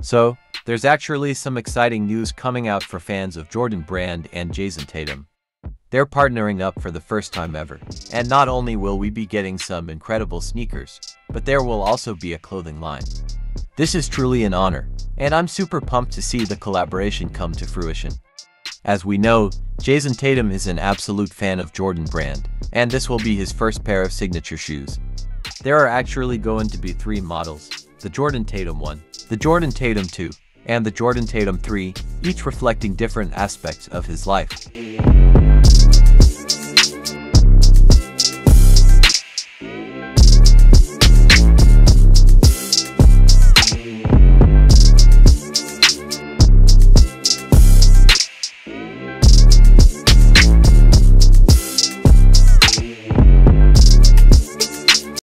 So, there's actually some exciting news coming out for fans of Jordan Brand and Jayson Tatum. They're partnering up for the first time ever. And not only will we be getting some incredible sneakers, but there will also be a clothing line. This is truly an honor, and I'm super pumped to see the collaboration come to fruition. As we know, Jayson Tatum is an absolute fan of Jordan Brand, and this will be his first pair of signature shoes. There are actually going to be three models, the Jordan Tatum 1, the Jordan Tatum 2, and the Jordan Tatum 3, each reflecting different aspects of his life.